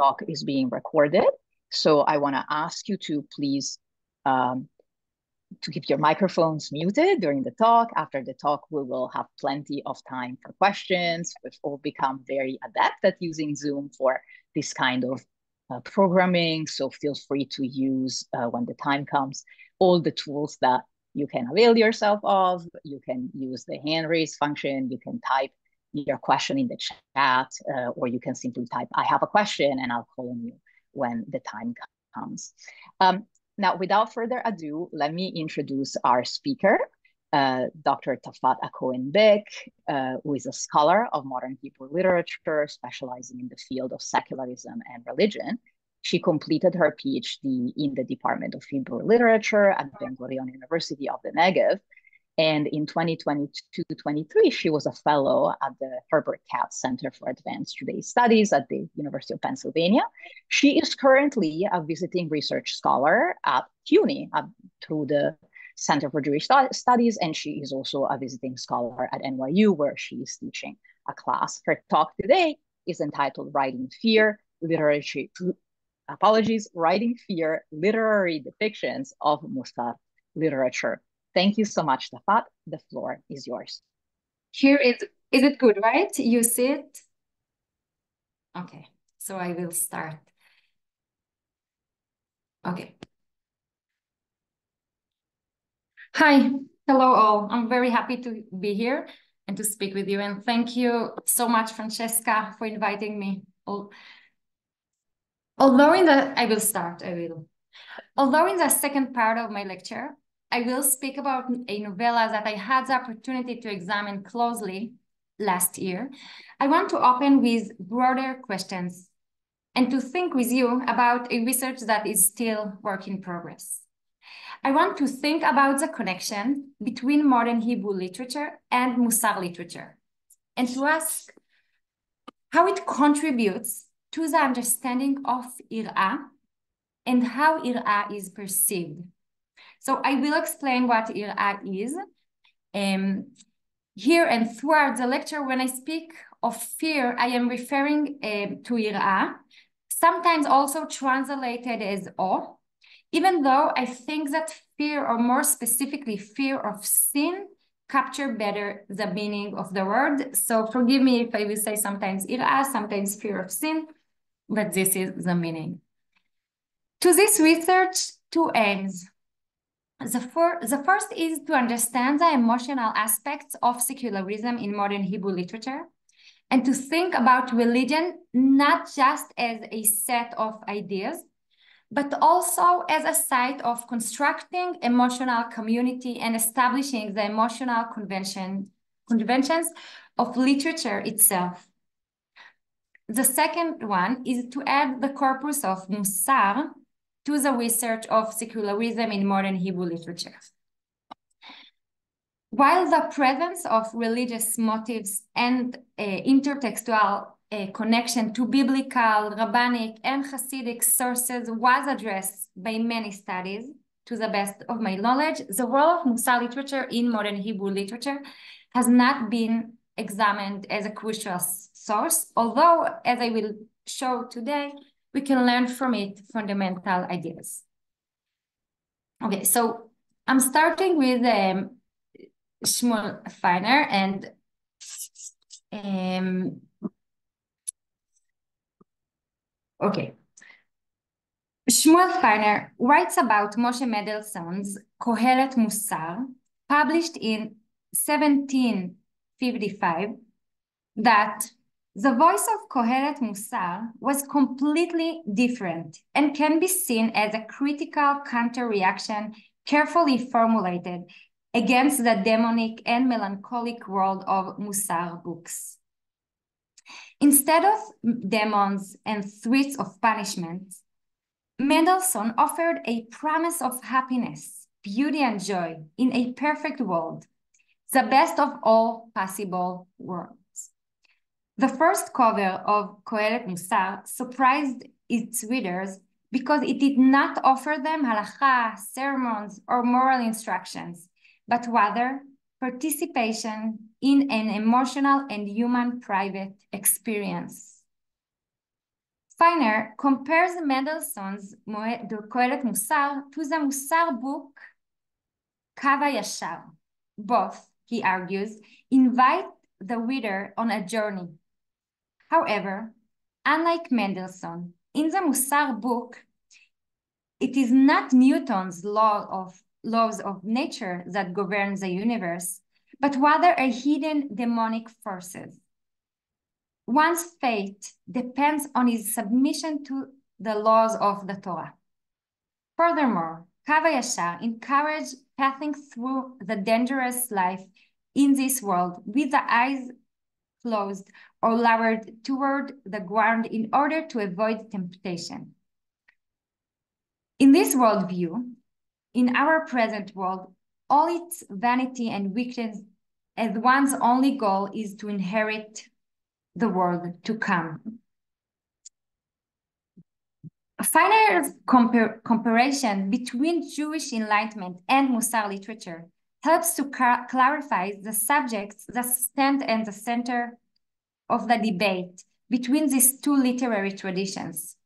talk is being recorded. So I want to ask you to please um, to keep your microphones muted during the talk. After the talk, we will have plenty of time for questions. We've all become very adept at using Zoom for this kind of uh, programming. So feel free to use, uh, when the time comes, all the tools that you can avail yourself of. You can use the hand raise function. You can type your question in the chat, uh, or you can simply type, I have a question, and I'll call on you when the time comes. Um, now, without further ado, let me introduce our speaker, uh, Dr. Tafat Hacohen-Bick, uh, who is a scholar of modern Hebrew literature, specializing in the field of secularism and religion. She completed her PhD in the Department of Hebrew Literature at Ben Gurion University of the Negev, and in 2022-23, she was a fellow at the Herbert Katz Center for Advanced Judaism Studies at the University of Pennsylvania. She is currently a visiting research scholar at CUNY uh, through the Center for Jewish Studies, and she is also a visiting scholar at NYU, where she is teaching a class. Her talk today is entitled Writing Fear, Literary, apologies, Writing Fear, Literary Depictions of Musar Literature. Thank you so much, Tafat. The floor is yours. Here is, is it good, right? You see it? Okay, so I will start. Okay. Hi, hello all. I'm very happy to be here and to speak with you. And thank you so much, Francesca, for inviting me. Although in the, I will start, I will. Although in the second part of my lecture, I will speak about a novella that I had the opportunity to examine closely last year. I want to open with broader questions and to think with you about a research that is still work in progress. I want to think about the connection between modern Hebrew literature and Musar literature and to ask how it contributes to the understanding of Ira and how Ira is perceived so I will explain what IRA is. Um, here and throughout the lecture, when I speak of fear, I am referring uh, to IRA, sometimes also translated as awe, even though I think that fear, or more specifically fear of sin, capture better the meaning of the word. So forgive me if I will say sometimes ira, sometimes fear of sin, but this is the meaning. To this research, two aims. The, for, the first is to understand the emotional aspects of secularism in modern Hebrew literature and to think about religion not just as a set of ideas, but also as a site of constructing emotional community and establishing the emotional convention, conventions of literature itself. The second one is to add the corpus of Musar, to the research of secularism in modern Hebrew literature. While the presence of religious motives and uh, intertextual uh, connection to biblical, rabbinic, and Hasidic sources was addressed by many studies, to the best of my knowledge, the role of Musar literature in modern Hebrew literature has not been examined as a crucial source, although, as I will show today, we can learn from it fundamental ideas. Okay, so I'm starting with um, Shmuel Feiner and um, okay. Shmuel Feiner writes about Moshe Mendelssohn's Kohelet Musar, published in 1755, that the voice of Kohelet Musar was completely different and can be seen as a critical counter-reaction carefully formulated against the demonic and melancholic world of Musar books. Instead of demons and threats of punishment, Mendelssohn offered a promise of happiness, beauty, and joy in a perfect world, the best of all possible worlds. The first cover of Kohelet Musar surprised its readers because it did not offer them halacha, sermons, or moral instructions, but rather participation in an emotional and human private experience. Feiner compares Mendelssohn's Kohelet Musar to the Musar book Kav HaYashar. Both, he argues, invite the reader on a journey. However, unlike Mendelssohn, in the Musar book, it is not Newton's law of laws of nature that governs the universe, but rather a hidden demonic forces. One's fate depends on his submission to the laws of the Torah. Furthermore, Kav HaYashar encouraged passing through the dangerous life in this world with the eyes closed or lowered toward the ground in order to avoid temptation. In this worldview, in our present world, all its vanity and weakness as one's only goal is to inherit the world to come. Feiner's compar comparison between Jewish enlightenment and Musar literature helps to clarify the subjects that stand at the center of the debate between these two literary traditions.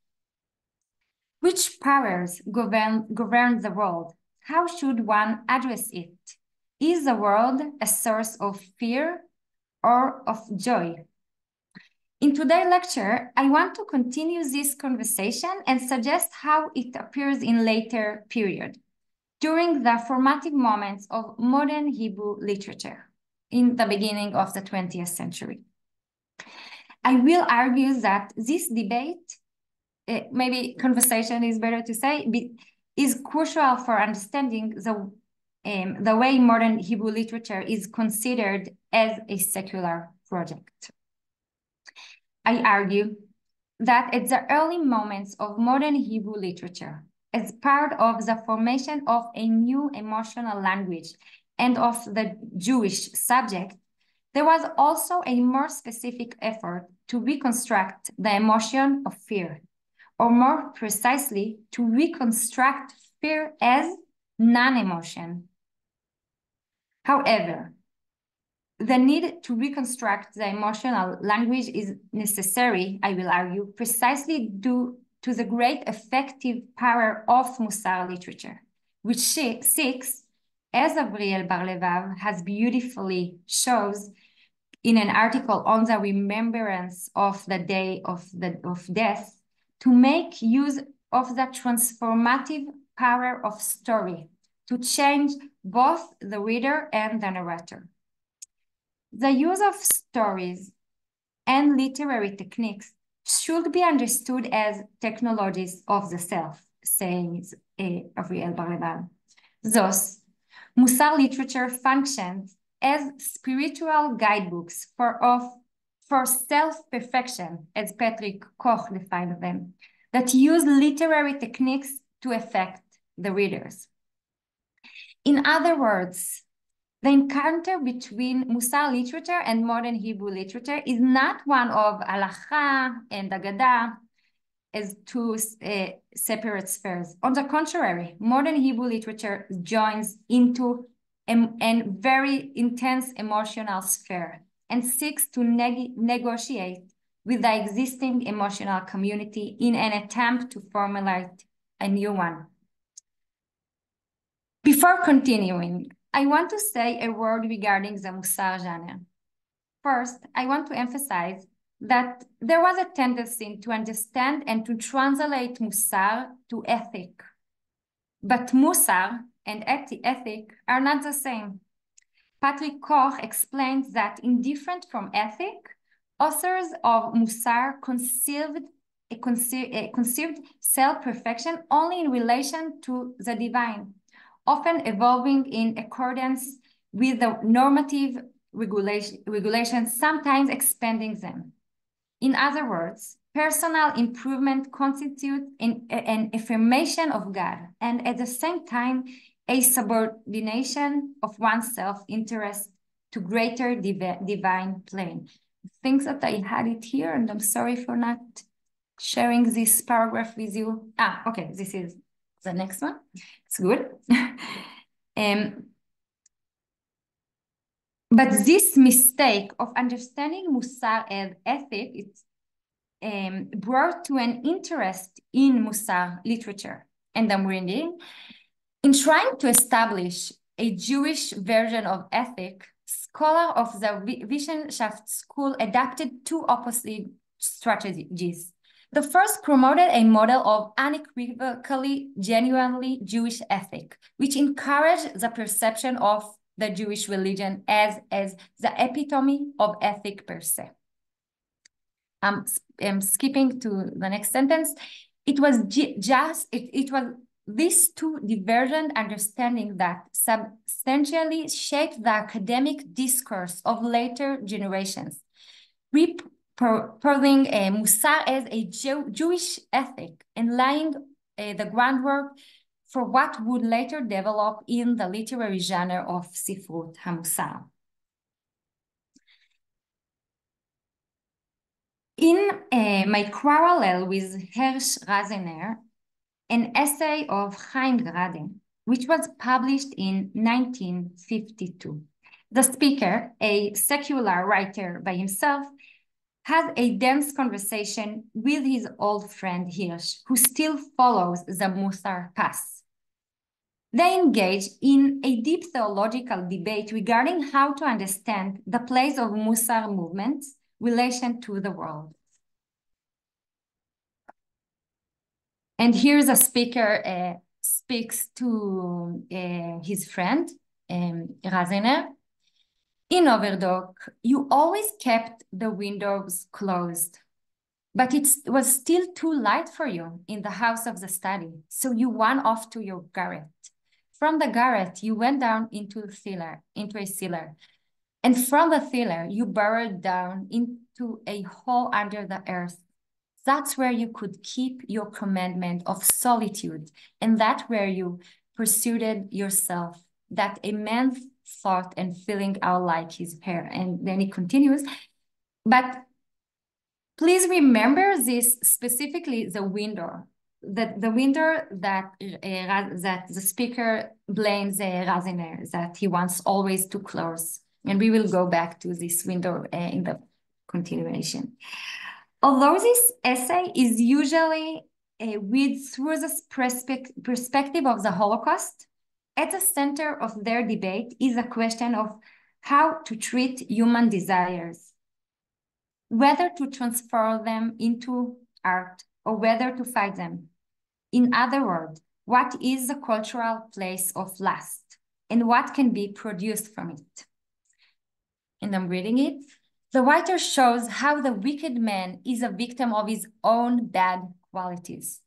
Which powers govern, govern the world? How should one address it? Is the world a source of fear or of joy? In today's lecture, I want to continue this conversation and suggest how it appears in later period, during the formative moments of modern Hebrew literature in the beginning of the 20th century. I will argue that this debate, uh, maybe conversation is better to say, is crucial for understanding the, um, the way modern Hebrew literature is considered as a secular project. I argue that at the early moments of modern Hebrew literature, as part of the formation of a new emotional language and of the Jewish subject, there was also a more specific effort to reconstruct the emotion of fear, or more precisely, to reconstruct fear as non-emotion. However, the need to reconstruct the emotional language is necessary, I will argue, precisely due to the great effective power of Musar literature, which she seeks, as Avriel Bar-Levav has beautifully shows in an article on the remembrance of the day of, the, of death, to make use of the transformative power of story to change both the reader and the narrator. The use of stories and literary techniques should be understood as technologies of the self, says eh, Avriel Bar-Levav. Thus, Musar literature functions as spiritual guidebooks for, of, for self-perfection, as Patrick Koch defined them, that use literary techniques to affect the readers. In other words, the encounter between Musar literature and modern Hebrew literature is not one of halacha and Agada as two uh, separate spheres. On the contrary, modern Hebrew literature joins into a, a very intense emotional sphere and seeks to neg negotiate with the existing emotional community in an attempt to formulate a new one. Before continuing, I want to say a word regarding the Musar genre. First, I want to emphasize that there was a tendency to understand and to translate Musar to ethic. But Musar and ethic are not the same. Patrick Koch explains that indifferent from ethic, authors of Musar conceived conceived self-perfection only in relation to the divine often evolving in accordance with the normative regulation, regulations, sometimes expanding them. In other words, personal improvement constitutes an, an affirmation of God and at the same time, a subordination of one's self-interest to greater div divine plane. Things that I had it here and I'm sorry for not sharing this paragraph with you. Ah, okay, this is the next one. It's good. um, but this mistake of understanding Musar as ethic, it's, um, brought to an interest in Musar literature. And I'm reading, in trying to establish a Jewish version of ethic, scholar of the Wissenschaft school adapted two opposite strategies. The first promoted a model of unequivocally, genuinely Jewish ethic, which encouraged the perception of the Jewish religion as, as the epitome of ethic per se. I'm, I'm skipping to the next sentence. It was just, it, it was these two divergent understandings that substantially shaped the academic discourse of later generations, reporting uh, Musar as a Jew Jewish ethic and laying uh, the groundwork for what would later develop in the literary genre of Sifrut HaMusar. In uh, my Quarrel with Hersh Rasseyner, an essay of Chaim Grade, which was published in 1952. The speaker, a secular writer by himself, had a dense conversation with his old friend Hirsch, who still follows the Musar path. They engage in a deep theological debate regarding how to understand the place of Musar movements relation to the world. And here's a speaker uh, speaks to uh, his friend, um. In Novaredok, you always kept the windows closed, but it was still too light for you in the house of the study, so you went off to your garret. From the garret, you went down into the cellar, into a cellar, and from the cellar, you burrowed down into a hole under the earth that's where you could keep your commandment of solitude, and that where you pursued yourself, that a man thought and feeling out like his hair. And then he continues, but please remember this specifically the window that the window that uh, that the speaker blames uh, Rasseyner that he wants always to close, and we will go back to this window uh, in the continuation. Although this essay is usually uh, viewed through the perspective of the Holocaust, at the center of their debate is a question of how to treat human desires, whether to transfer them into art or whether to fight them. In other words, what is the cultural place of lust and what can be produced from it? And I'm reading it. The writer shows how the wicked man is a victim of his own bad qualities.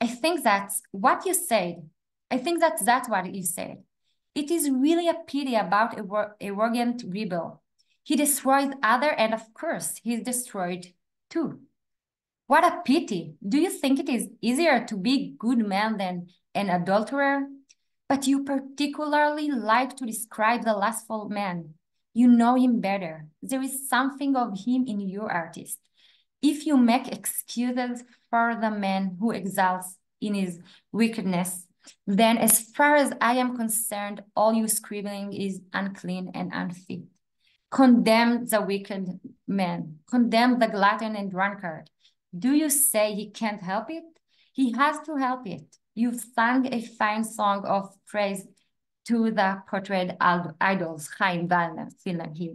I think that's what you said. I think that that's what you said. It is really a pity about a arrogant rebel. He destroyed other, and of course, he's destroyed too. What a pity. Do you think it is easier to be good man than an adulterer? But you particularly like to describe the lustful man. You know him better. There is something of him in your artist. If you make excuses for the man who exalts in his wickedness, then as far as I am concerned, all you scribbling is unclean and unfit. Condemn the wicked man, condemn the glutton and drunkard. Do you say he can't help it? He has to help it. You've sung a fine song of praise to the portrayed idols, Chaim Wallner, Finland, he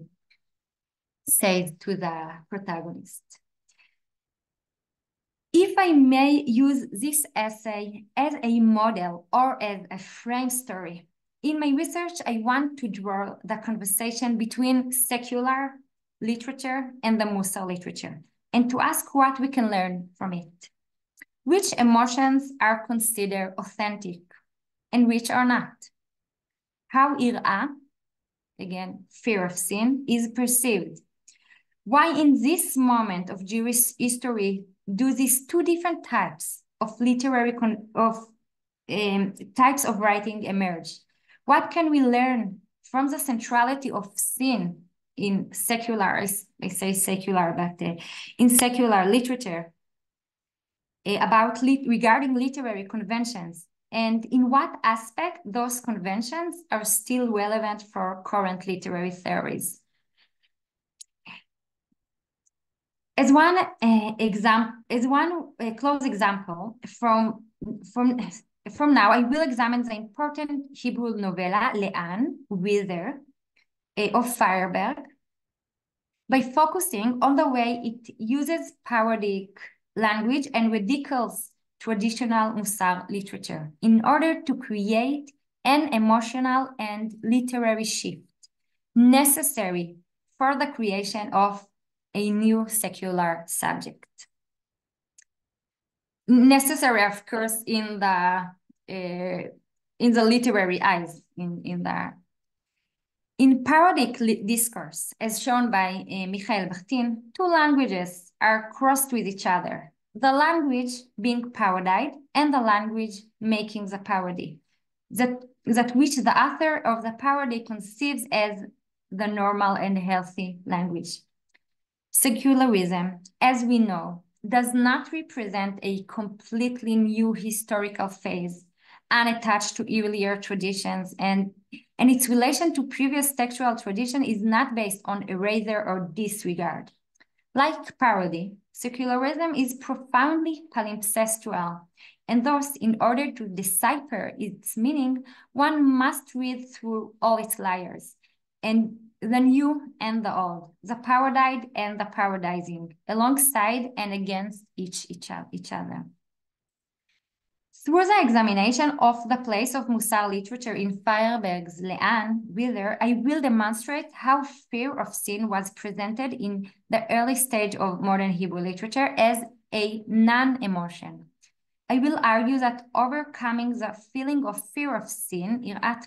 says to the protagonist. If I may use this essay as a model or as a frame story, in my research, I want to draw the conversation between secular literature and the Musar literature, and to ask what we can learn from it. Which emotions are considered authentic and which are not? how ira, again, fear of sin, is perceived. Why in this moment of Jewish history do these two different types of literary of um, types of writing emerge? What can we learn from the centrality of sin in secular, I say secular, but uh, in secular literature uh, about lit regarding literary conventions and in what aspect those conventions are still relevant for current literary theories. As one uh, example, as one uh, close example from from from now, I will examine the important Hebrew novella Le'an, Whither, uh, of Feyerberg, by focusing on the way it uses parodic language and ridicules traditional Musar literature in order to create an emotional and literary shift necessary for the creation of a new secular subject. Necessary, of course, in the uh, in the literary eyes, in, in the in parodic discourse, as shown by uh, Michael Bakhtin, two languages are crossed with each other. The language being parodied and the language making the parody. That, that which the author of the parody conceives as the normal and healthy language. Secularism, as we know, does not represent a completely new historical phase, unattached to earlier traditions, and, and its relation to previous textual tradition is not based on erasure or disregard. Like parody, secularism is profoundly palimpsestual, and thus, in order to decipher its meaning, one must read through all its layers and the new and the old, the parodied and the parodizing, alongside and against each, each, each other. Through the examination of the place of Musar literature in Feyerberg's Le'an, Whither, I will demonstrate how fear of sin was presented in the early stage of modern Hebrew literature as a non-emotion. I will argue that overcoming the feeling of fear of sin, irat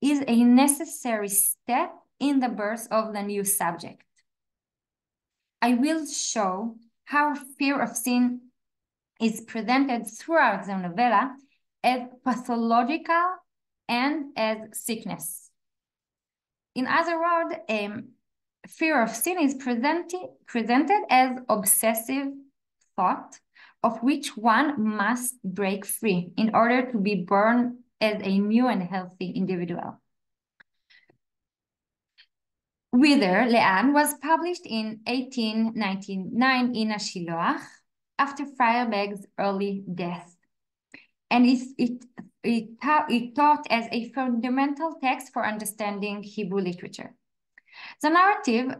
is a necessary step in the birth of the new subject. I will show how fear of sin is presented throughout the novella as pathological and as sickness. In other words, um, fear of sin is presented, presented as obsessive thought of which one must break free in order to be born as a new and healthy individual. Whither Le'an was published in 1899 in HaShiloach after Feyerberg's early death. And it, it, it, it taught as a fundamental text for understanding Hebrew literature. The narrative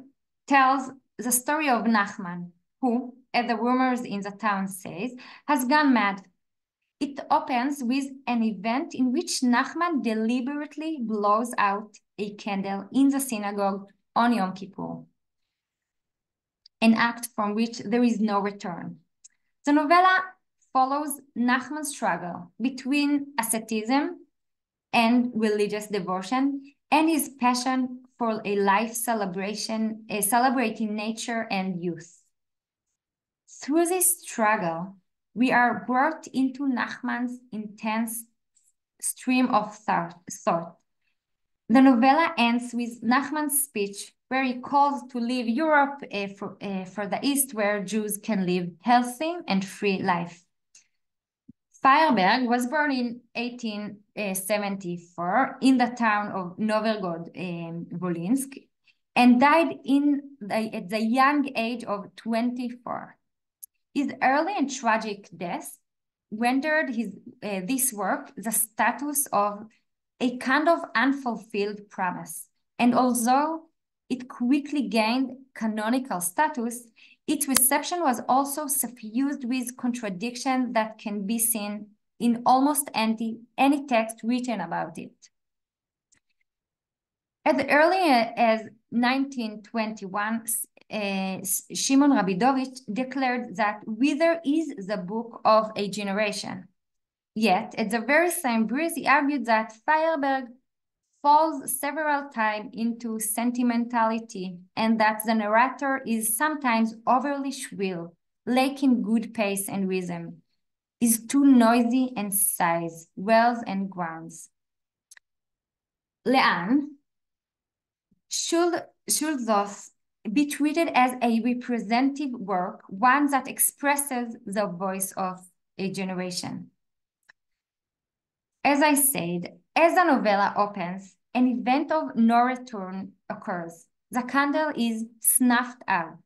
tells the story of Nachman, who, as the rumors in the town says, has gone mad. It opens with an event in which Nachman deliberately blows out a candle in the synagogue on Yom Kippur, an act from which there is no return. The novella follows Nachman's struggle between asceticism and religious devotion and his passion for a life celebration, a celebrating nature and youth. Through this struggle, we are brought into Nachman's intense stream of thought, thought the novella ends with Nachman's speech where he calls to leave Europe uh, for, uh, for the East where Jews can live healthy and free life. Feyerberg was born in 1874 in the town of Novorod um, Volinsk and died in the, at the young age of 24. His early and tragic death rendered his, uh, this work the status of a kind of unfulfilled promise. And although it quickly gained canonical status, its reception was also suffused with contradiction that can be seen in almost any, any text written about it. As early as 1921, uh, Shimon Rawidowicz declared that Whither is the book of a generation. Yet, at the very same breeze, he argued that Feyerberg falls several times into sentimentality and that the narrator is sometimes overly shrill, lacking good pace and rhythm, is too noisy and sighs, wells and grounds. Le'an should, should thus be treated as a representative work, one that expresses the voice of a generation. As I said, as the novella opens, an event of no return occurs. The candle is snuffed out.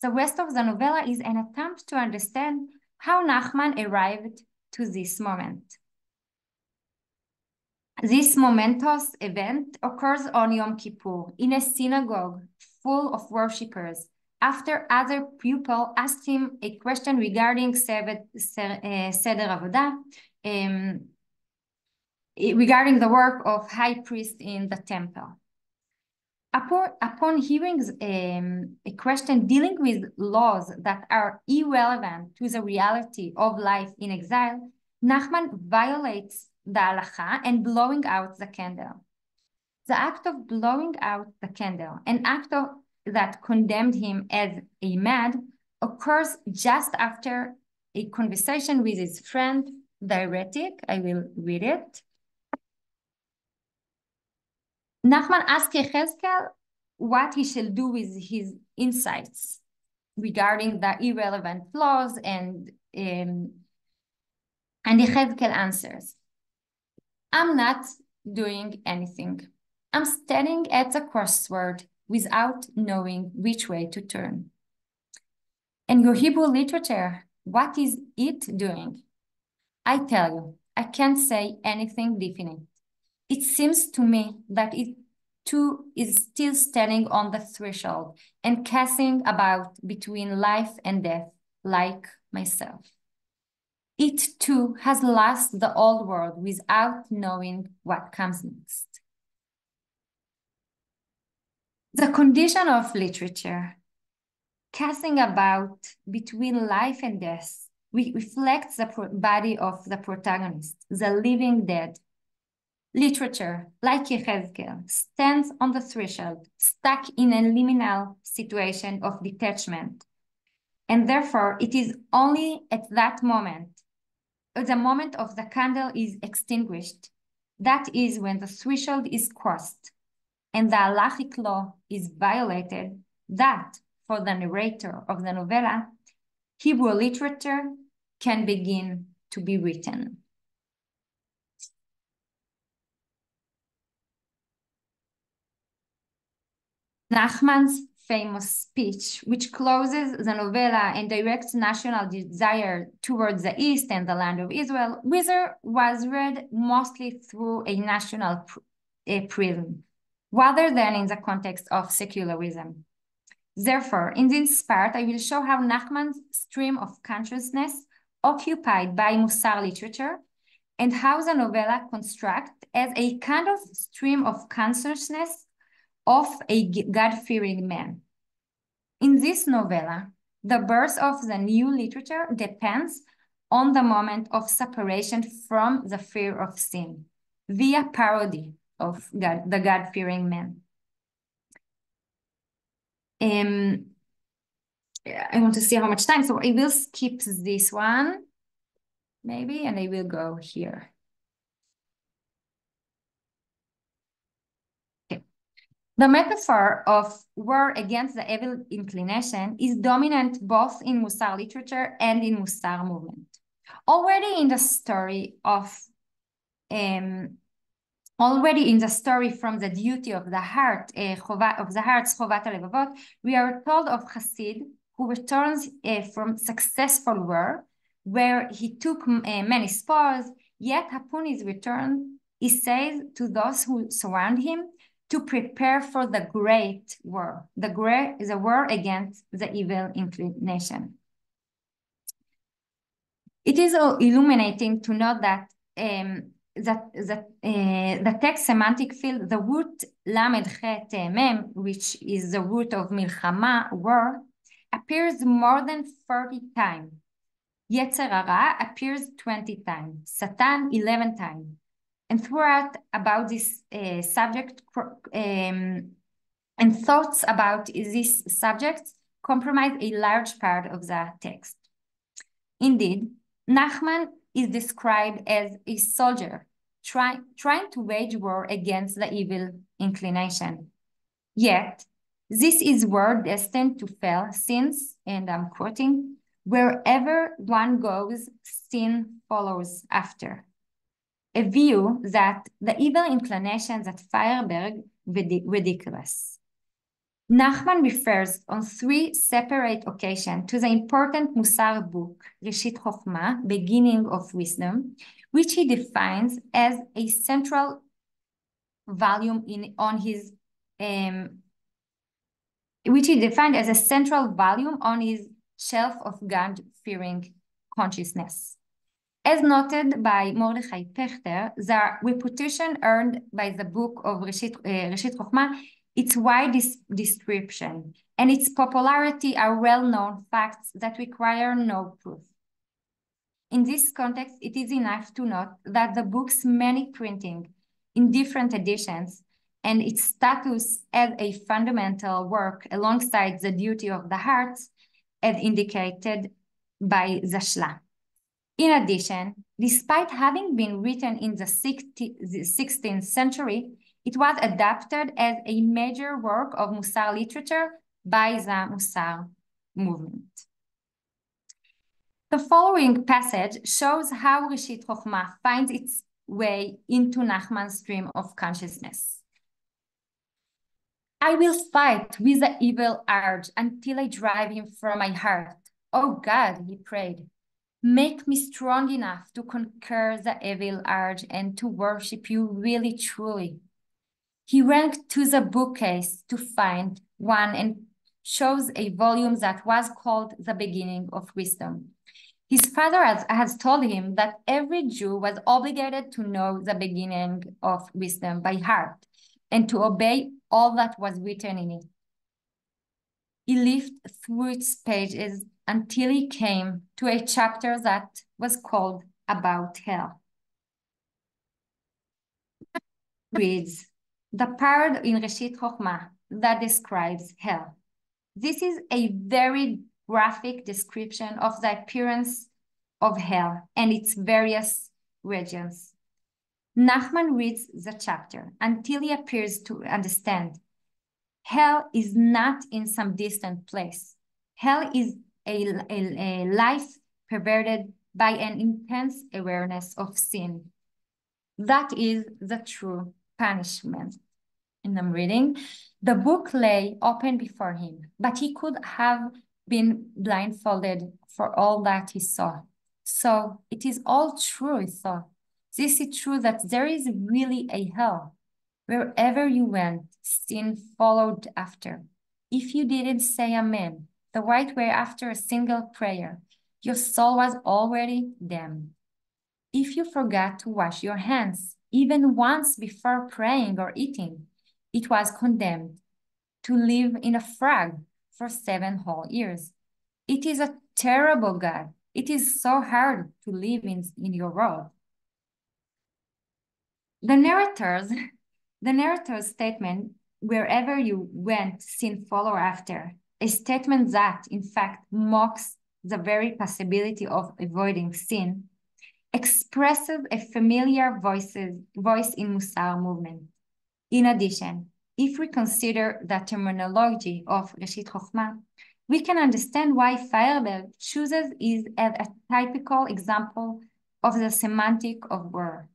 The rest of the novella is an attempt to understand how Nachman arrived to this moment. This momentous event occurs on Yom Kippur in a synagogue full of worshippers after other pupil asked him a question regarding Seder Avodah, um, regarding the work of high priest in the temple. Upon, upon hearing um, a question dealing with laws that are irrelevant to the reality of life in exile, Nachman violates the halacha and blowing out the candle. The act of blowing out the candle, an act of, that condemned him as a mad, occurs just after a conversation with his friend, the heretic. I will read it. Nachman asked Yechezkel what he shall do with his insights regarding the irrelevant laws and um, and Yechezkel answers, I'm not doing anything. I'm standing at the crossword without knowing which way to turn. And your Hebrew literature, what is it doing? I tell you, I can't say anything definite. It seems to me that it too is still standing on the threshold and casting about between life and death, like myself. It too has lost the old world without knowing what comes next. The condition of literature, casting about between life and death, reflects the body of the protagonist, the living dead, Literature, like Yechezkel, stands on the threshold, stuck in a liminal situation of detachment. And therefore, it is only at that moment, at the moment of the candle is extinguished, that is when the threshold is crossed and the halachic law is violated, that, for the narrator of the novella, Hebrew literature can begin to be written. Nachman's famous speech, which closes the novella and directs national desire towards the East and the land of Israel, Wither was read mostly through a national pr a prism, rather than in the context of secularism. Therefore, in this part, I will show how Nachman's stream of consciousness occupied by Musar literature and how the novella constructs as a kind of stream of consciousness of a God-fearing man. In this novella, the birth of the new literature depends on the moment of separation from the fear of sin via parody of God, the God-fearing man. Um, I want to see how much time, so I will skip this one, maybe, and I will go here. The metaphor of war against the evil inclination is dominant both in Musar literature and in Musar movement. Already in the story of um, already in the story from the duty of the heart, uh, of the heart's Chovat HaLevavot, we are told of Hasid who returns uh, from successful war, where he took uh, many spoils, yet upon his return, he says to those who surround him, to prepare for the great war. The great is a war against the evil inclination. It is illuminating to note that um, that, that uh, the text semantic field, the root lamed chet mem, which is the root of milchama, war, appears more than 30 times. Yetzer hara appears 20 times, Satan 11 times, and throughout about this uh, subject um, and thoughts about this subject comprise a large part of the text. Indeed, Nachman is described as a soldier try, trying to wage war against the evil inclination. Yet, this is war destined to fail since, and I'm quoting, wherever one goes, sin follows after a view that the evil inclinations at Feuerberg were ridiculous. Nachman refers on three separate occasions to the important Musar book, Reshit Chokhmah, Beginning of Wisdom, which he defines as a central volume in on his um, which he defined as a central volume on his shelf of God-fearing consciousness. As noted by Mordechai Pachter, the reputation earned by the book of Reshit, uh, Reshit its wide description and its popularity are well-known facts that require no proof. In this context, it is enough to note that the book's many printing in different editions and its status as a fundamental work alongside the duty of the heart, as indicated by Zashla. In addition, despite having been written in the 16th century, it was adapted as a major work of Musar literature by the Musar movement. The following passage shows how Reshit Chokhmah finds its way into Nachman's stream of consciousness. I will fight with the evil urge until I drive him from my heart. Oh God, he prayed, make me strong enough to conquer the evil urge and to worship you really truly. He went to the bookcase to find one and chose a volume that was called The Beginning of Wisdom. His father has, has told him that every Jew was obligated to know the beginning of wisdom by heart and to obey all that was written in it. He lived through its pages until he came to a chapter that was called About Hell. Reads, the part in Reshit Chokhmah that describes hell. This is a very graphic description of the appearance of hell and its various regions. Nachman reads the chapter until he appears to understand. Hell is not in some distant place. Hell is a, a, a life perverted by an intense awareness of sin. That is the true punishment. And I'm reading, the book lay open before him, but he could have been blindfolded for all that he saw. So it is all true, he thought. This is true that there is really a hell. Wherever you went, sin followed after. If you didn't say amen the right way after a single prayer, your soul was already damned. If you forgot to wash your hands, even once before praying or eating, it was condemned to live in a frog for seven whole years. It is a terrible God. It is so hard to live in, in your world. The narrators, the narrator's statement, wherever you went, sin follow after, a statement that, in fact, mocks the very possibility of avoiding sin, expresses a familiar voices, voice in Musar movement. In addition, if we consider the terminology of Reshit Chokhmah, we can understand why Feuerberg chooses it as a typical example of the semantic of war.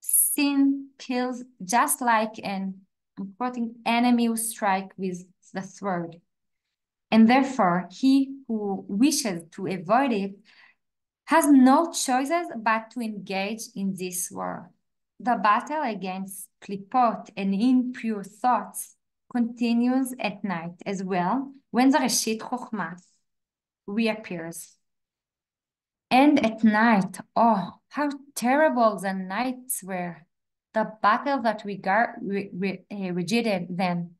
Sin kills just like an, I'm quoting, enemy who strike with the sword. And therefore, he who wishes to avoid it has no choices but to engage in this war. The battle against klipot and impure thoughts continues at night as well when the Reshit Chokhmah reappears. And at night, oh, how terrible the nights were. The battle that we re, uh, then.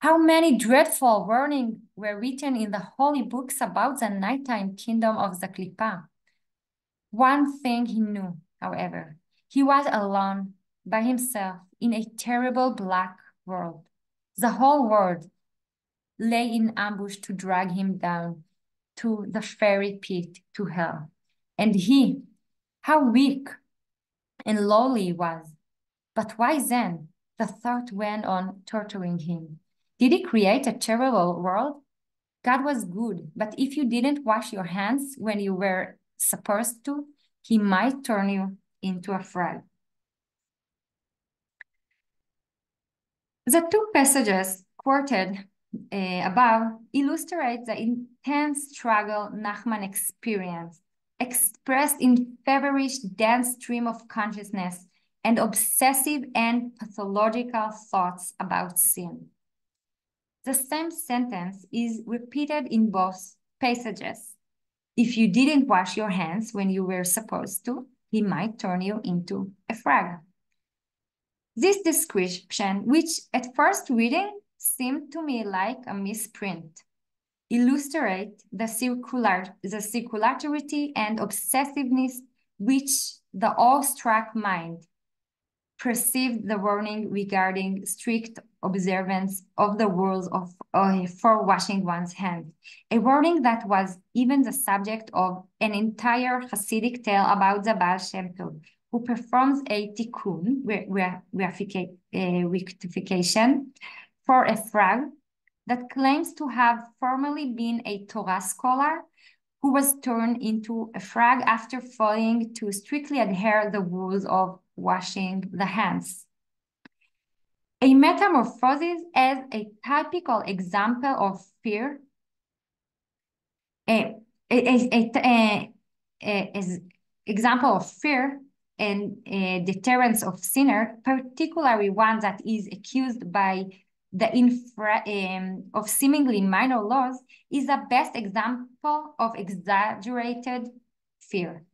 How many dreadful warnings were written in the holy books about the nighttime kingdom of the Klippa. One thing he knew, however, he was alone by himself in a terrible black world. The whole world lay in ambush to drag him down to the fiery pit to hell. And he, how weak and lowly he was. But why then? The thought went on torturing him. Did he create a terrible world? God was good, but if you didn't wash your hands when you were supposed to, he might turn you into a frog. The two passages quoted uh, above illustrate the intense struggle Nachman experienced, expressed in feverish dense stream of consciousness and obsessive and pathological thoughts about sin. The same sentence is repeated in both passages. If you didn't wash your hands when you were supposed to, he might turn you into a frog. This description, which at first reading seemed to me like a misprint, illustrate the circular the circularity and obsessiveness which the awestruck mind perceived the warning regarding strict observance of the rules of uh, for washing one's hands, a warning that was even the subject of an entire Hasidic tale about the Baal Shem Tov, who performs a tikkun, uh, rectification, for a frog that claims to have formerly been a Torah scholar who was turned into a frog after failing to strictly adhere the rules of washing the hands. A metamorphosis as a typical example of fear, a, a, a, a example of fear and deterrence of sinner, particularly one that is accused by the infra um, of seemingly minor laws, is the best example of exaggerated fear.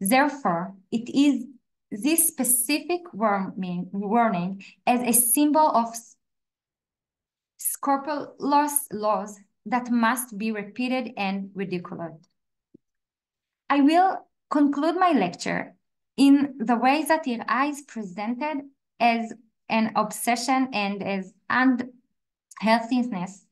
Therefore, it is this specific warning, as a symbol of scrupulous laws that must be repeated and ridiculed. I will conclude my lecture in the way that is presented as an obsession and as unhealthiness.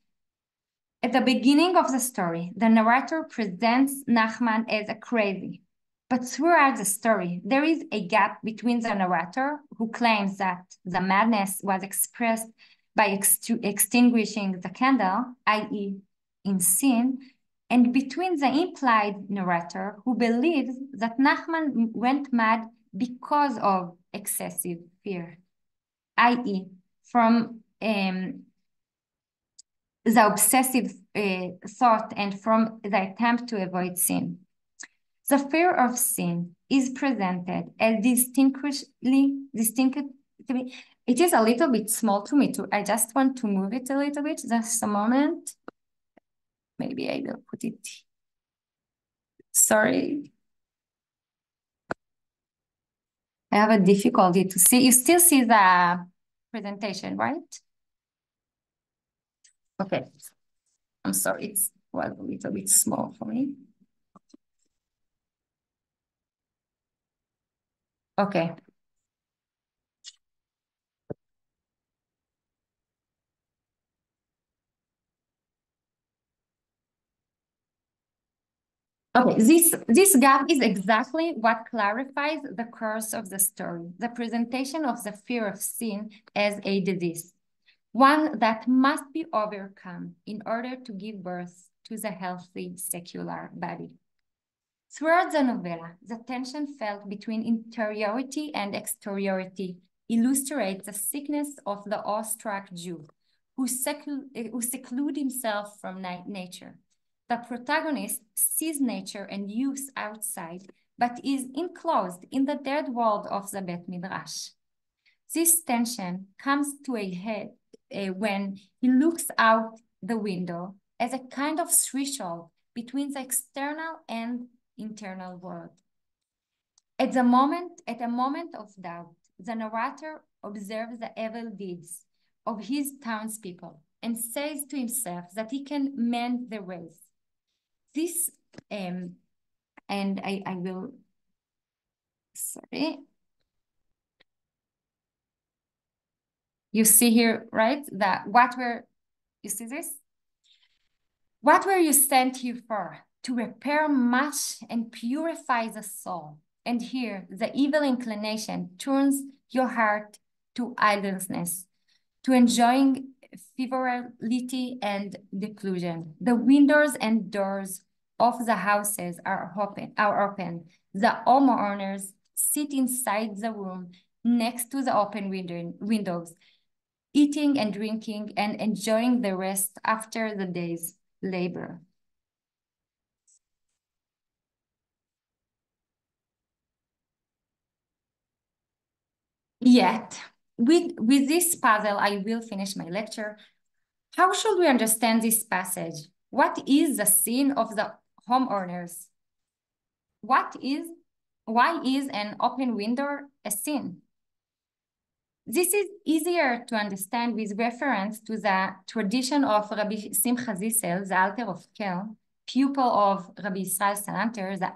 At the beginning of the story, the narrator presents Nachman as a crazy, but throughout the story, there is a gap between the narrator, who claims that the madness was expressed by extinguishing the candle, i.e., in sin, and between the implied narrator, who believes that Nachman went mad because of excessive fear, i.e., from um, the obsessive uh, thought and from the attempt to avoid sin. The fear of sin is presented as distinctly, distinctly, it is a little bit small to me too. I just want to move it a little bit, just a moment. Maybe I will put it, sorry. I have a difficulty to see. You still see the presentation, right? Okay. I'm sorry, it's was a little bit small for me. Okay. Okay, this, this gap is exactly what clarifies the course of the story, the presentation of the fear of sin as a disease, one that must be overcome in order to give birth to the healthy secular body. Throughout the novella, the tension felt between interiority and exteriority illustrates the sickness of the awestruck Jew, who, seclu who seclude himself from nature. The protagonist sees nature and youth outside, but is enclosed in the dead world of the Bet Midrash. This tension comes to a head uh, when he looks out the window as a kind of threshold between the external and internal world. At the moment, at a moment of doubt, the narrator observes the evil deeds of his townspeople and says to himself that he can mend the ways. This, um, and I, I will, sorry. You see here, right, that what were, you see this? What were you sent here for? To repair much and purify the soul. And here, the evil inclination turns your heart to idleness, to enjoying frivolity and delusion. The windows and doors of the houses are open. Are open. The homeowners sit inside the room next to the open window, windows, eating and drinking and enjoying the rest after the day's labor. Yet, with, with this puzzle, I will finish my lecture. How should we understand this passage? What is the sin of the homeowners? What is, why is an open window a sin? This is easier to understand with reference to the tradition of Rabbi Simcha Zissel, the Alter of Kelm, pupil of Rabbi Israel Salanter. The,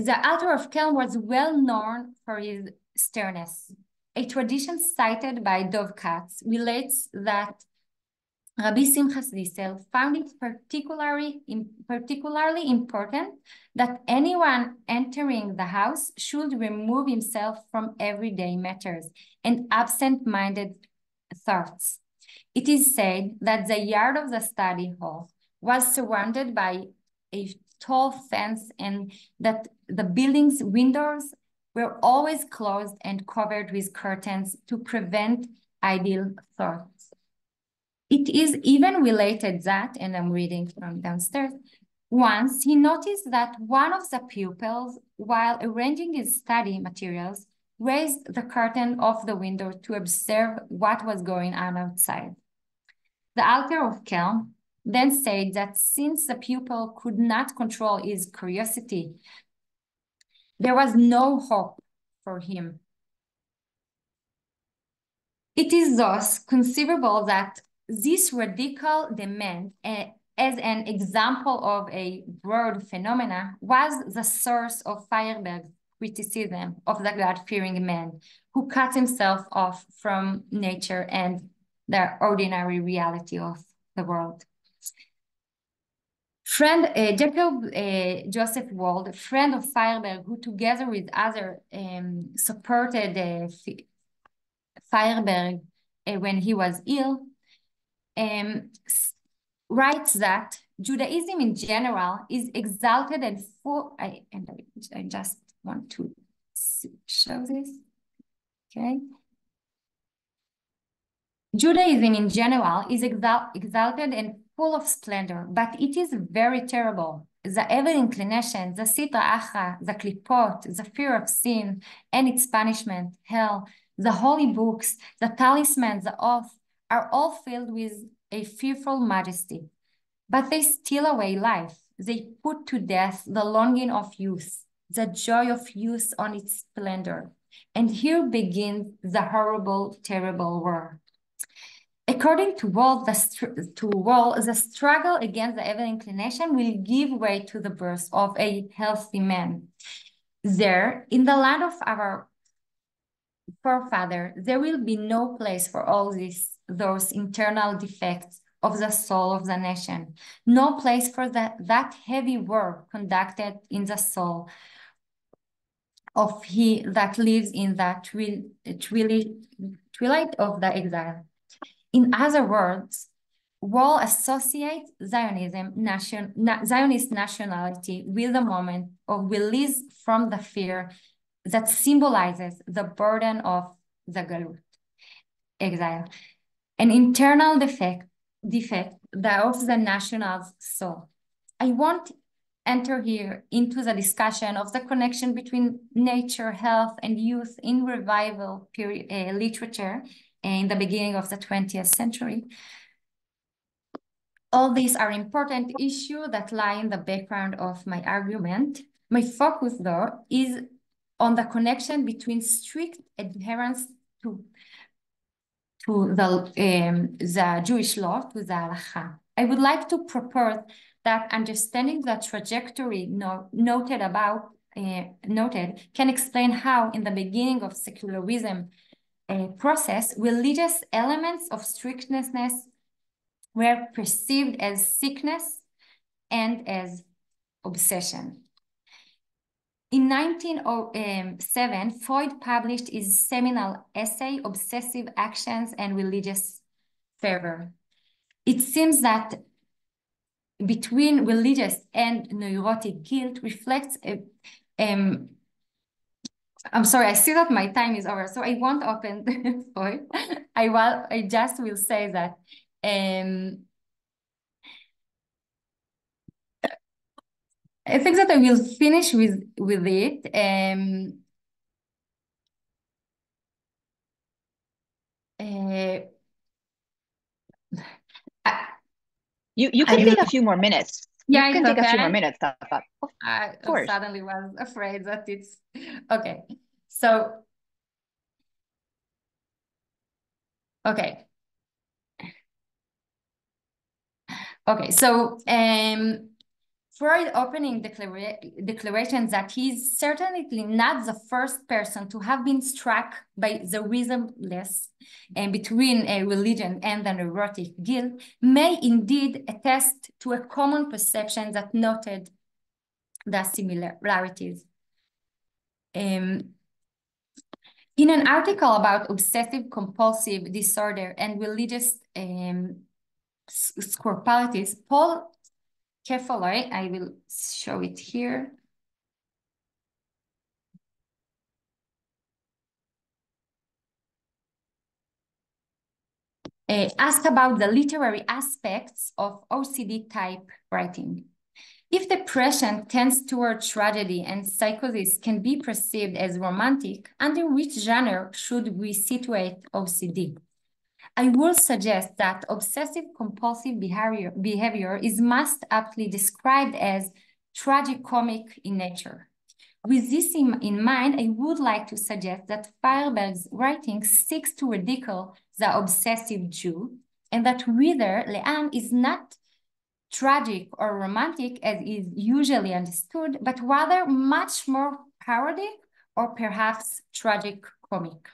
the Alter of Kelm was well known for his sternness. A tradition cited by Dov Katz relates that Rabbi Simcha Zissel found it particularly, in, particularly important that anyone entering the house should remove himself from everyday matters and absent-minded thoughts. It is said that the yard of the study hall was surrounded by a tall fence and that the building's windows were always closed and covered with curtains to prevent idle thoughts. It is even related that, and I'm reading from downstairs, once he noticed that one of the pupils, while arranging his study materials, raised the curtain of the window to observe what was going on outside. The Alter of Kelm then said that since the pupil could not control his curiosity, there was no hope for him. It is thus conceivable that this radical demand uh, as an example of a broad phenomena was the source of Feuerberg's criticism of the God-fearing man who cut himself off from nature and the ordinary reality of the world. Friend uh, Jacob uh, Joseph Wald, friend of Feuerberg, who together with other um, supported uh, uh, when he was ill, um, writes that Judaism in general is exalted and full. I, and I, I just want to show this. Okay. Judaism in general is exal exalted and full of splendor, but it is very terrible. The evil inclination, the sitra achra, the klipot, the fear of sin and its punishment, hell, the holy books, the talisman, the oath, are all filled with a fearful majesty. But they steal away life. They put to death the longing of youth, the joy of youth on its splendor. And here begins the horrible, terrible war. According to Wald, the, to Wald, the struggle against the evil inclination will give way to the birth of a healthy man. There, in the land of our forefather, there will be no place for all these those internal defects of the soul of the nation, no place for that, that heavy work conducted in the soul of he that lives in the twilight of the exile. In other words, Wald associates Zionism, nation, na, Zionist nationality with the moment of release from the fear that symbolizes the burden of the Galut, exile an internal defect, defect that of the national soul. I won't enter here into the discussion of the connection between nature, health, and youth in revival period, uh, literature in the beginning of the 20th century. All these are important issues that lie in the background of my argument. My focus, though, is on the connection between strict adherence to to the, um, the Jewish law, to the halacha. I would like to propose that understanding the trajectory no, noted about uh, noted can explain how, in the beginning of secularism process, religious elements of strictness were perceived as sickness and as obsession. In 1907, Freud published his seminal essay, Obsessive Actions and Religious Fervor. It seems that between religious and neurotic guilt reflects a, um, I'm sorry, I see that my time is over, so I won't open the foil. I will, I just will say that um, I think that I will finish with with it. Um, uh, you you can I take a few more minutes. Yeah, you can take okay. a few more minutes, Tafa. Of I course. suddenly was afraid that it's okay. So okay. Okay, so um Freud opening declara declaration that he's certainly not the first person to have been struck by the resemblance uh, between a religion and the neurotic guilt may indeed attest to a common perception that noted the similarities. Um, in an article about obsessive compulsive disorder and religious um, Paul carefully. I will show it here. Uh, ask about the literary aspects of OCD type writing. If depression tends toward tragedy and psychosis can be perceived as romantic, under which genre should we situate OCD? I would suggest that obsessive compulsive behavior, behavior is most aptly described as tragicomic in nature. With this in, in mind, I would like to suggest that Feuerberg's writing seeks to ridicule the obsessive Jew, and that reader Le'an is not tragic or romantic as is usually understood, but rather much more parodic or perhaps tragic comic.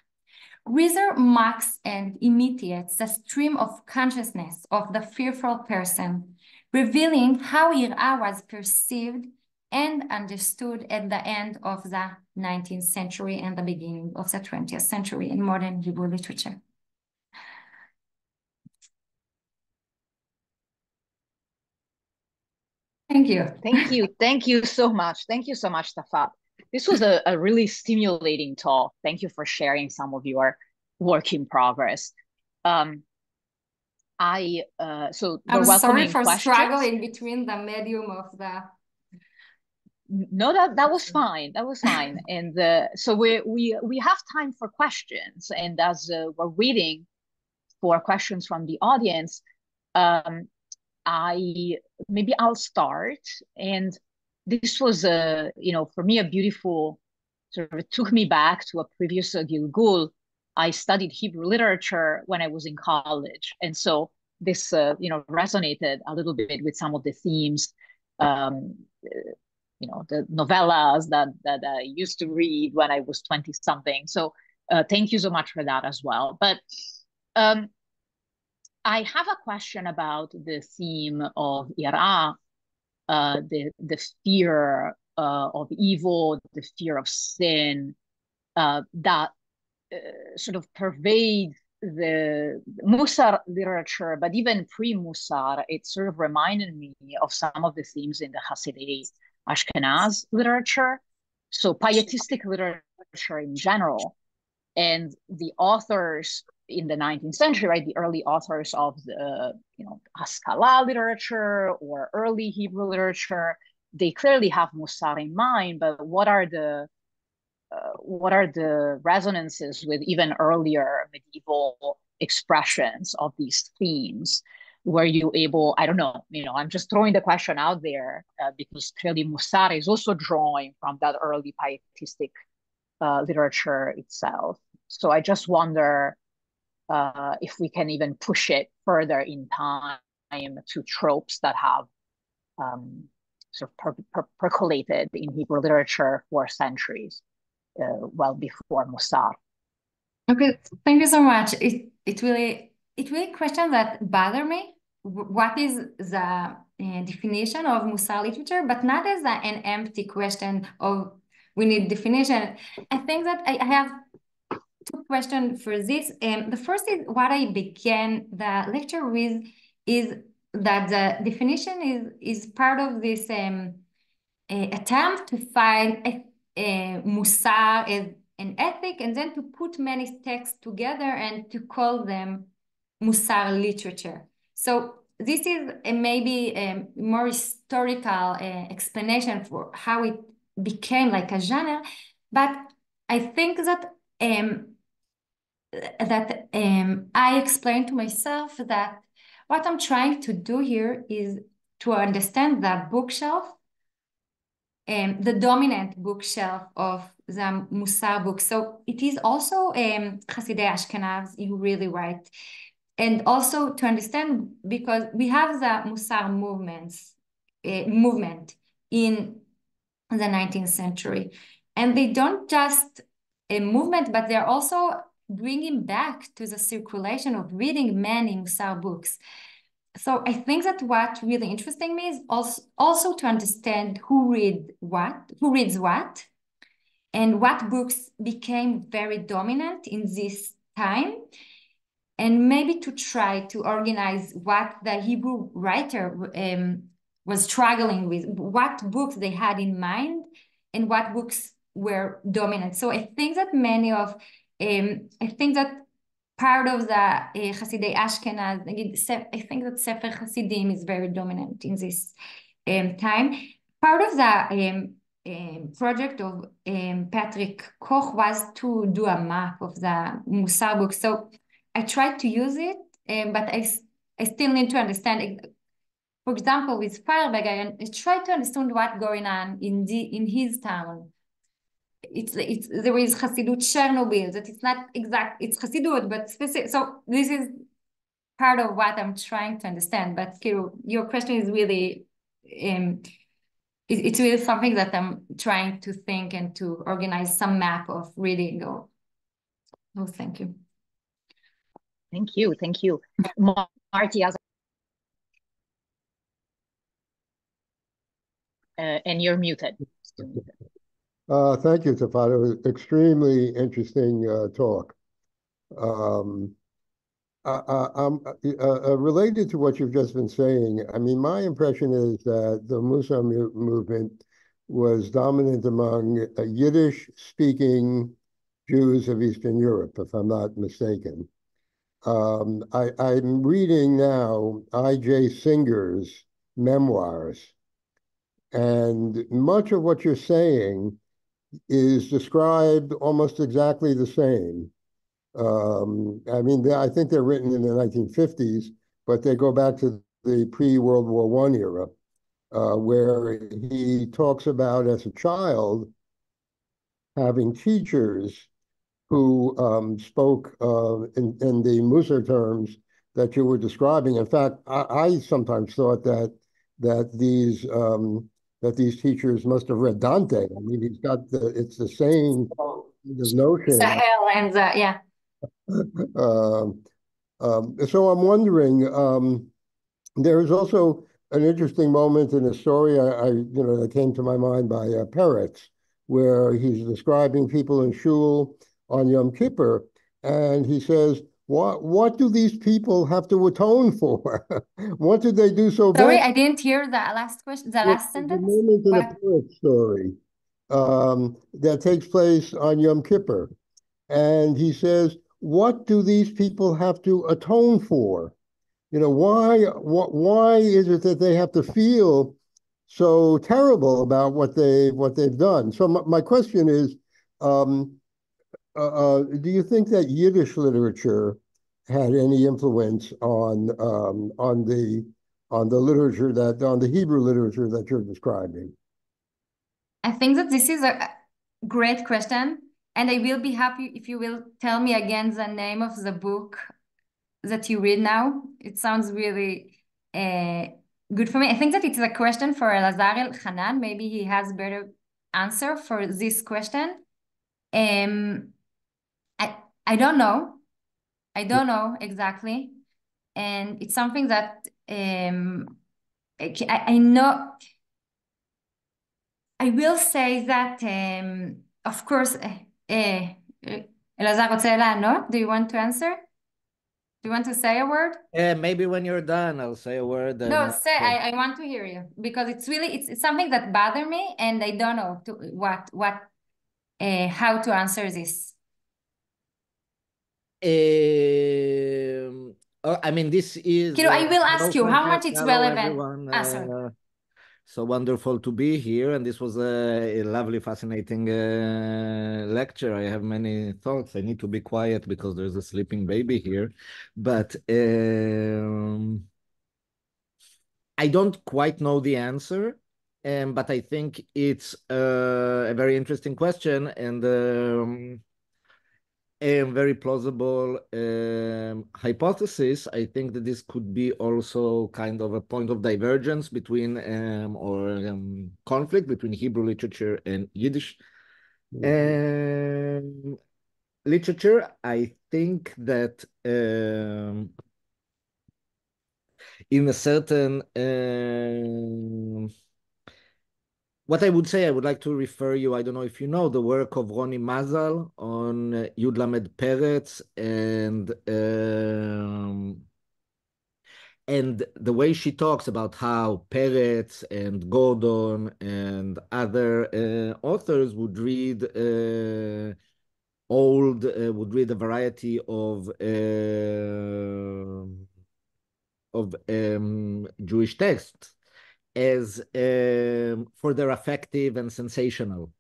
Reader mocks and imitates the stream of consciousness of the fearful person, revealing how Yira was perceived and understood at the end of the 19th century and the beginning of the 20th century in modern Hebrew literature. Thank you. Thank you. Thank you so much. Thank you so much, Tafat. This was a, a really stimulating talk. Thank you for sharing some of your work in progress. Um, I uh, so I'm sorry for questions. struggling between the medium of the. No, that that was fine. That was fine. and uh, so we we we have time for questions, and as uh, we're waiting for questions from the audience, um, I maybe I'll start and this was a you know for me a beautiful sort of took me back to a previous uh, Gilgul. I studied Hebrew literature when I was in college, and so this uh, you know resonated a little bit with some of the themes. Um, you know the novellas that that I used to read when I was twenty something. So uh, thank you so much for that as well. But um, I have a question about the theme of Yira uh, the the fear uh, of evil, the fear of sin uh, that uh, sort of pervades the Musar literature, but even pre-Musar, it sort of reminded me of some of the themes in the Hasidic Ashkenaz literature. So pietistic literature in general, and the authors in the 19th century, right, the early authors of the, you know, Haskalah literature or early Hebrew literature, they clearly have Musar in mind, but what are the uh, what are the resonances with even earlier medieval expressions of these themes? Were you able? I don't know. You know, I'm just throwing the question out there uh, because clearly Musar is also drawing from that early pietistic uh, literature itself. So I just wonder uh, if we can even push it further in time to tropes that have um, sort of per per percolated in Hebrew literature for centuries, uh, well before Musar. Okay, thank you so much. It it really it really question that bother me. What is the uh, definition of Musar literature, but not as a, an empty question of we need definition. I think that I, I have two questions for this. Um, the first is what I began the lecture with is that the definition is is part of this um, attempt to find a, uh, musar as an ethic, and then to put many texts together and to call them musar literature. So this is a maybe a more historical uh, explanation for how it became like a genre, but I think that um, that um, I explained to myself that what I'm trying to do here is to understand the bookshelf, um, the dominant bookshelf of the Musar book. So it is also um, Hasidei Ashkenaz, you really right. And also to understand, because we have the Musar movements, uh, movement in the 19th century. And they don't just a movement, but they're also bringing back to the circulation of reading many Musar books. So I think that what really interesting me is also, also to understand who read what, who reads what, and what books became very dominant in this time, and maybe to try to organize what the Hebrew writer um, was struggling with, what books they had in mind, and what books were dominant. So I think that many of, um, I think that part of the uh, Hasidei Ashkenaz, I think that Sefer Hasidim is very dominant in this um, time. Part of the um, um, project of um, Patrick Koch was to do a map of the Musar book. So I tried to use it, um, but I, I still need to understand. For example, with Feuerberg, I, I tried to understand what's going on in the in his town it's it's there is Hasidut Chernobyl that it's not exact it's Hasidut but specific so this is part of what I'm trying to understand but Kiro, your question is really um it, it's really something that I'm trying to think and to organize some map of reading or oh thank you thank you thank you Marty as uh, and you're muted. Uh, thank you, Tafat. It was extremely interesting uh, talk. Um, I, am uh, uh, related to what you've just been saying. I mean, my impression is that the Musar movement was dominant among uh, Yiddish-speaking Jews of Eastern Europe, if I'm not mistaken. Um, I, I'm reading now I.J. Singer's memoirs, and much of what you're saying is described almost exactly the same. Um, I mean, I think they're written in the 1950s, but they go back to the pre-World War One era, uh, where he talks about as a child having teachers who um, spoke uh, in, in the Musar terms that you were describing. In fact, I, I sometimes thought that that these um, that these teachers must have read Dante. I mean, he's got the, it's the same the notion. Sahel and the, yeah. uh, um, so I'm wondering, um, there's also an interesting moment in a story I, I, you know, that came to my mind by uh, Peretz, where he's describing people in shul on Yom Kippur, and he says, what what do these people have to atone for? what did they do so Sorry, bad? I didn't hear that last question, the last sentence. The moment in the poet story um, that takes place on Yom Kippur. And he says, what do these people have to atone for? You know, why what why is it that they have to feel so terrible about what they what they've done? So my, my question is, um, uh, uh, do you think that Yiddish literature had any influence on um, on the on the literature that on the Hebrew literature that you're describing? I think that this is a great question, and I will be happy if you will tell me again the name of the book that you read now. It sounds really uh, good for me. I think that it's a question for Elazar Hanan. Maybe he has better answer for this question. Um, I don't know. I don't know exactly. And it's something that um, I, I know. I will say that, um, of course, uh, uh, Do you want to answer? Do you want to say a word? Yeah, maybe when you're done, I'll say a word. No, say. I, I want to hear you because it's really it's, it's something that bothers me, and I don't know to, what what uh, how to answer this. Um, uh, I mean, this is. Kiro, I will ask you how much it's hello, relevant. everyone. Ah. Uh, so wonderful to be here, and this was a, a lovely, fascinating uh, lecture. I have many thoughts. I need to be quiet because there's a sleeping baby here, but um, I don't quite know the answer. Um, but I think it's uh, a very interesting question, and um, a very plausible um, hypothesis. I think that this could be also kind of a point of divergence between um, or um, conflict between Hebrew literature and Yiddish um, literature. I think that um, in a certain um, what I would say, I would like to refer you, I don't know if you know, the work of Roni Mazal on uh, Yud Lamed Peretz and um, and the way she talks about how Peretz and Gordon and other uh, authors would read uh, old, uh, would read a variety of uh, of um, Jewish texts as um, for their affective and sensational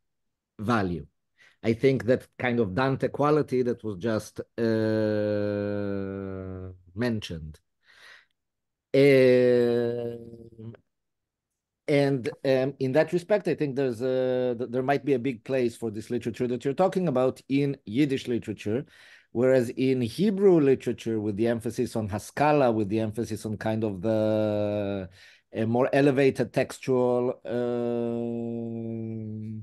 value. I think that kind of Dante quality that was just uh, mentioned. Um, and um, in that respect, I think there's a, there might be a big place for this literature that you're talking about in Yiddish literature, whereas in Hebrew literature, with the emphasis on Haskalah, with the emphasis on kind of the a more elevated textual um,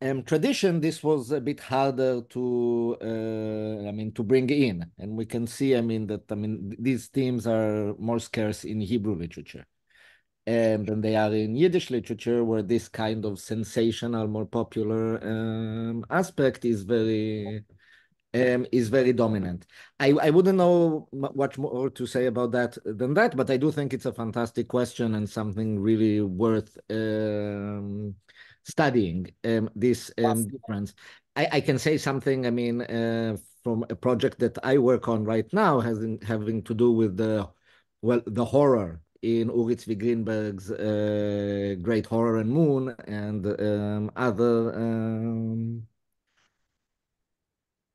um, tradition, this was a bit harder to, uh, I mean, to bring in. And we can see, I mean, that, I mean, these themes are more scarce in Hebrew literature And than they are in Yiddish literature, where this kind of sensational, more popular um, aspect is very, um, is very dominant. I, I wouldn't know much more to say about that than that, but I do think it's a fantastic question and something really worth um, studying um, this um, difference. I, I, can say something, I mean, uh, from a project that I work on right now, has having to do with the, well, the horror in Uri Tzvi Greenberg's uh, Great Horror and Moon and um, other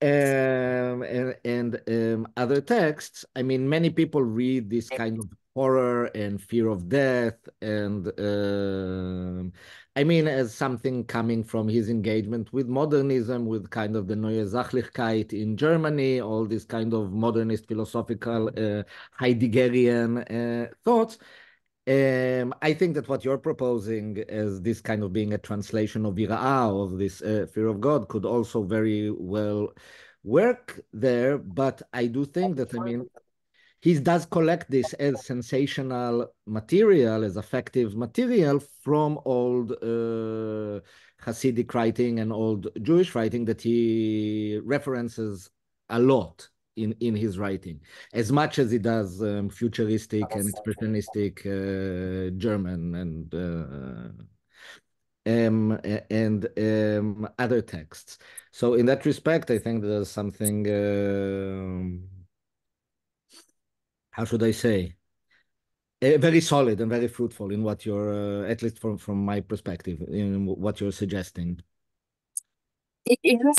um, and, and um, other texts, I mean, many people read this kind of horror and fear of death, and um, I mean, as something coming from his engagement with modernism, with kind of the Neue Sachlichkeit in Germany, all these kind of modernist philosophical uh, Heideggerian uh, thoughts. Um, I think that what you're proposing as this kind of being a translation of Yira'ah, of this uh, fear of God, could also very well work there. But I do think that, I mean, he does collect this as sensational material, as affective material from old uh, Hasidic writing and old Jewish writing that he references a lot in in his writing as much as he does um, futuristic and expressionistic uh, German and uh, um, and um, other texts. So in that respect, I think there's something. Uh, how should I say? Very solid and very fruitful in what you're, uh, at least from from my perspective, in what you're suggesting. It, it was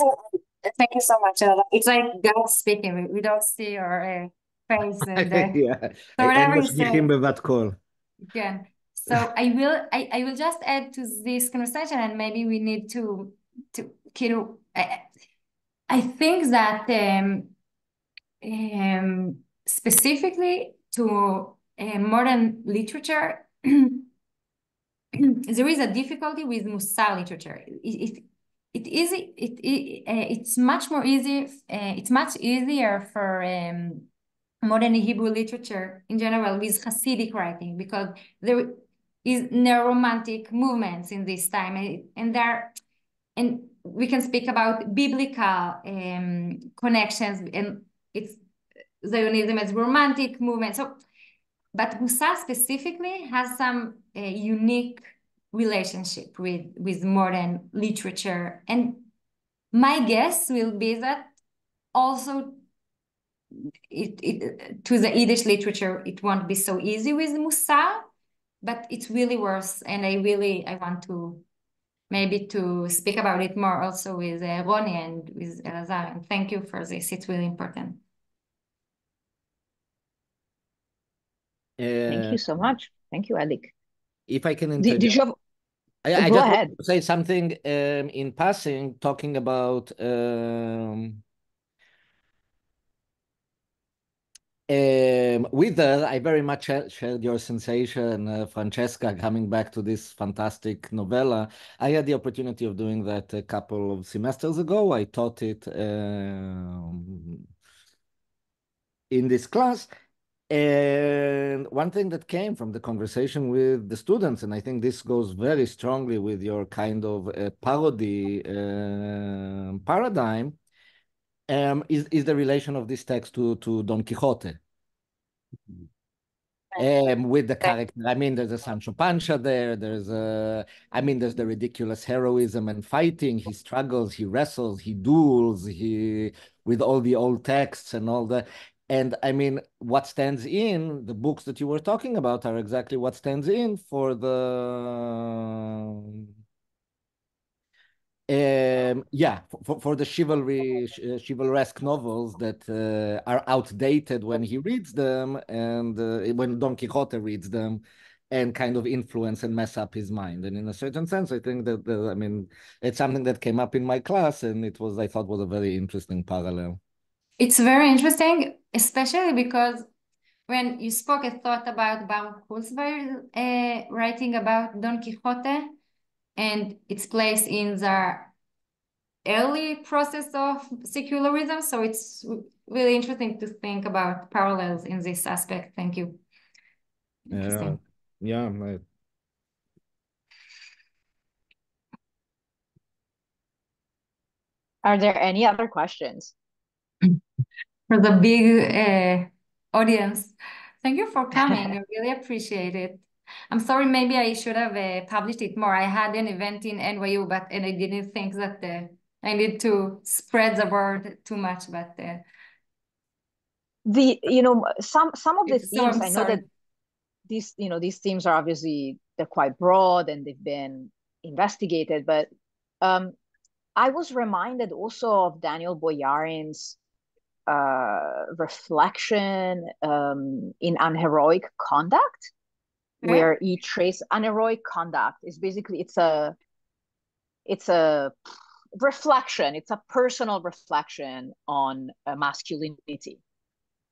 Thank you so much. it's like God speaking. We, don't see our uh, face. And, uh, yeah. So whatever you say. Yeah. So I will. I, I will just add to this conversation, and maybe we need to to. I, I think that um, um, specifically to uh, modern literature, there is a difficulty with Musar literature. It, it, it is it, it uh, it's much more easy uh, it's much easier for um, modern Hebrew literature in general with Hasidic writing because there is neo-romantic movements in this time. And, and there and we can speak about biblical um, connections and it's Zionism as romantic movement. So but Musar specifically has some uh, unique relationship with with modern literature. And my guess will be that also it, it to the Yiddish literature it won't be so easy with Musar but it's really worse and I really I want to maybe to speak about it more also with uh, Ronnie and with Elazar. And thank you for this. It's really important. Thank you so much. Thank you, Alec. If I can did, did you have... I, I just ahead. say something um, in passing, talking about um, um, with that, I very much shared your sensation, uh, Francesca, coming back to this fantastic novella. I had the opportunity of doing that a couple of semesters ago. I taught it um, in this class. And one thing that came from the conversation with the students, and I think this goes very strongly with your kind of uh, parody uh, paradigm, um, is, is the relation of this text to, to Don Quixote. Um, with the character. I mean, there's a Sancho Panza there. There's a, I mean, there's the ridiculous heroism and fighting. He struggles, he wrestles, he duels, he with all the old texts and all that. And I mean, what stands in the books that you were talking about are exactly what stands in for the um, yeah, for, for the chivalry, uh, chivalresque novels that uh, are outdated when he reads them and uh, when Don Quixote reads them and kind of influence and mess up his mind. And in a certain sense, I think that, that, I mean, it's something that came up in my class and it was, I thought was a very interesting parallel. It's very interesting, especially because when you spoke, I thought about Baruch Kurzweil uh, writing about Don Quixote and its place in the early process of secularism. So it's really interesting to think about parallels in this aspect. Thank you. Yeah, yeah. My... Are there any other questions? For the big uh, audience, thank you for coming. I really appreciate it. I'm sorry, maybe I should have uh, published it more. I had an event in NYU, but and I didn't think that uh, I need to spread the word too much. But uh, the you know some some of the themes so I know that these you know these themes are obviously they're quite broad and they've been investigated, but um, I was reminded also of Daniel Boyarin's uh, reflection um, in unheroic conduct where he trace unheroic conduct. Is basically it's a it's a reflection it's a personal reflection on uh, masculinity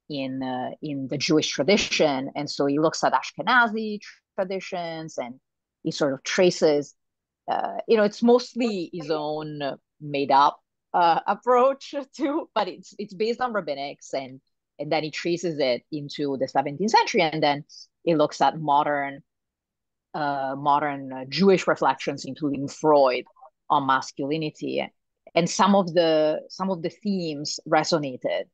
in uh, in the Jewish tradition. And so he looks at Ashkenazi traditions and he sort of traces uh, you know it's mostly his own made up uh, approach to but it's it's based on rabbinics and and then he traces it into the 17th century and then it looks at modern uh, modern uh, Jewish reflections, including Freud, on masculinity, and some of the some of the themes resonated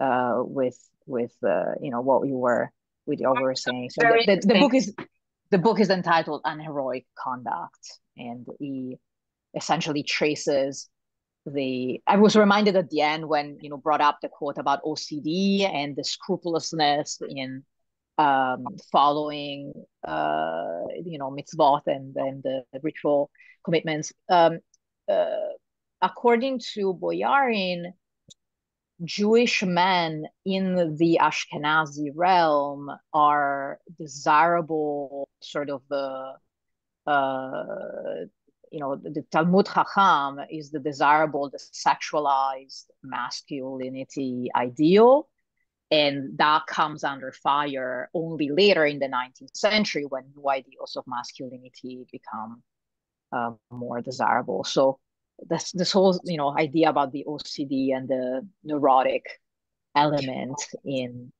uh, with with uh, you know what you were with what you were saying. So the, the, the, book is the book is entitled "Unheroic Conduct," and he essentially traces the. I was reminded at the end when you know brought up the quote about OCD and the scrupulousness in um, following uh, you know mitzvot and and the ritual commitments. Um, uh, according to Boyarin, Jewish men in the Ashkenazi realm are desirable, sort of the uh, you know the Talmud Chacham is the desirable, the sexualized masculinity ideal and that comes under fire only later in the 19th century when new ideals of masculinity become uh, more desirable. So this this whole you know idea about the OCD and the neurotic element in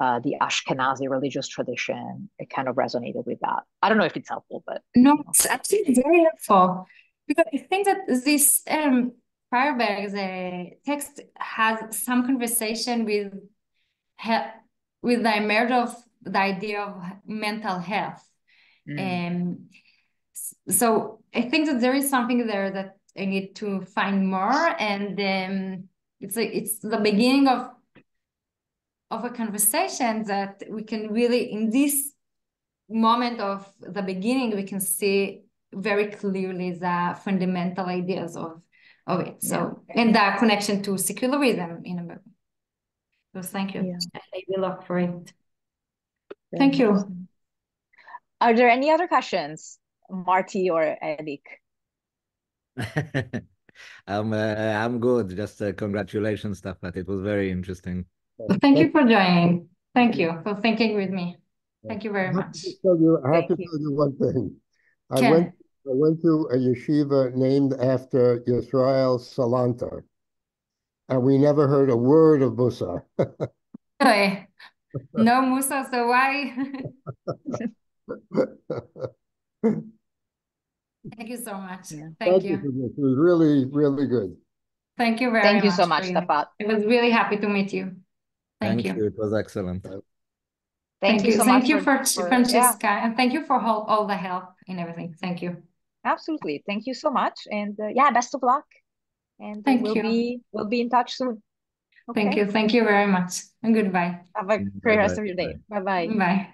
uh, the Ashkenazi religious tradition, it kind of resonated with that. I don't know if it's helpful, but no, you know. it's absolutely very helpful because I think that this um Feuerberg, the text has some conversation with with the emerge of the idea of mental health. Mm. Um, so I think that there is something there that I need to find more, and um, it's like it's the beginning of of a conversation that we can really in this moment of the beginning we can see very clearly the fundamental ideas of of it. So yeah. and that connection to secularism in a way. So thank you. Yeah. I will look for it. Thank you. Are there any other questions, Marty or Eric? I'm uh, I'm good. Just uh, congratulations, but It was very interesting. Thank you for joining. Thank you for thinking with me. Thank you very much. You, I have Thank to you. tell you one thing. I went I went to a yeshiva named after Yisrael Salanter, and we never heard a word of Musar. really? No Musar, so why? Thank you so much. Yeah. Thank, Thank, you. you it was really, really good. Thank you very Thank much. Thank you so much, Tafat. I was really happy to meet you. Thank, thank you. you. It was excellent. Thank, thank you. So thank you for, for Francesca, yeah. and thank you for all, all the help and everything. Thank you. Absolutely. Thank you so much. And uh, yeah, best of luck. And thank we'll you. be we'll be in touch soon. Okay? Thank you. Thank you very much. And goodbye. Have a great Bye-bye. rest of your day. Bye-bye. Bye.